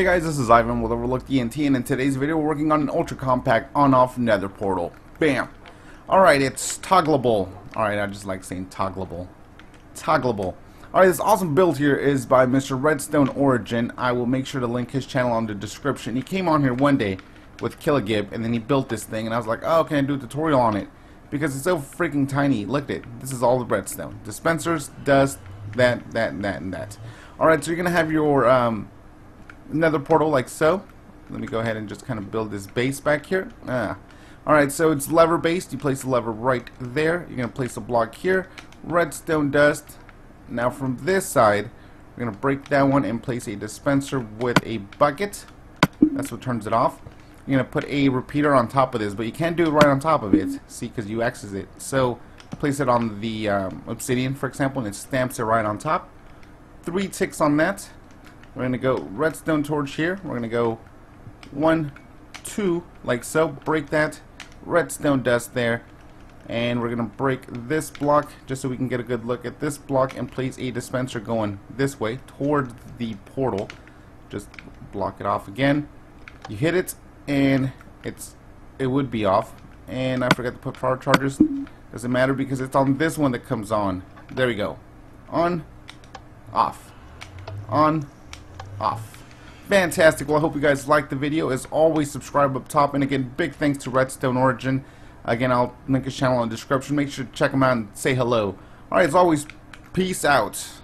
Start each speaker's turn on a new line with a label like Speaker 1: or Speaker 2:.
Speaker 1: Hey guys, this is Ivan with OverlookeDEnT, and in today's video we're working on an ultra compact on-off nether portal. Bam! Alright, it's toggleable. Alright, I just like saying toggleable. Toggleable. Alright, this awesome build here is by Mr. Redstone Origin. I will make sure to link his channel on the description. He came on here one day with Killigib, and then he built this thing, and I was like, oh, can I do a tutorial on it? Because it's so freaking tiny. Look at it. This is all the redstone. Dispensers, dust, that, that, that, and that. Alright, so you're going to have your um, nether portal like so. Let me go ahead and just kind of build this base back here. Ah. Alright, so it's lever based. You place the lever right there. You're going to place a block here. Redstone dust. Now from this side, we're going to break that one and place a dispenser with a bucket. That's what turns it off. You're going to put a repeater on top of this, but you can't do it right on top of it. See, because you access it. So place it on the um, obsidian, for example, and it stamps it right on top three ticks on that. We're going to go redstone torch here. We're going to go one, two, like so. Break that redstone dust there. And we're going to break this block just so we can get a good look at this block and place a dispenser going this way toward the portal. Just block it off again. You hit it and it's it would be off. And I forgot to put power chargers. Doesn't matter because it's on this one that comes on. There we go. On off. On, off. Fantastic. Well, I hope you guys liked the video. As always, subscribe up top. And again, big thanks to Redstone Origin. Again, I'll link his channel in the description. Make sure to check him out and say hello. Alright, as always, peace out.